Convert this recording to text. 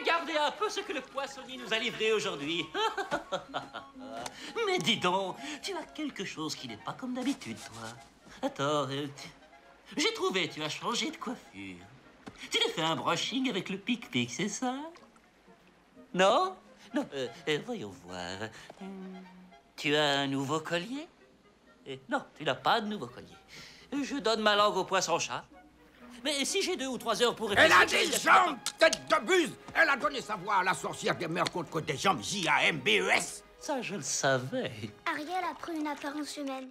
Regardez un peu ce que le poissonnier nous a livré aujourd'hui. Mais dis donc, tu as quelque chose qui n'est pas comme d'habitude, toi. Attends, euh, j'ai trouvé, tu as changé de coiffure. Tu t'es fait un brushing avec le pic-pic, c'est ça? Non? Non, euh, euh, voyons voir. Tu as un nouveau collier? Non, tu n'as pas de nouveau collier. Je donne ma langue au poisson-chat. Mais si j'ai deux ou trois heures pour Elle a des jambes, tête de buse Elle a donné sa voix à la sorcière des mers contre des jambes J-A-M-B-E-S Ça, je le savais. Ariel a pris une apparence humaine.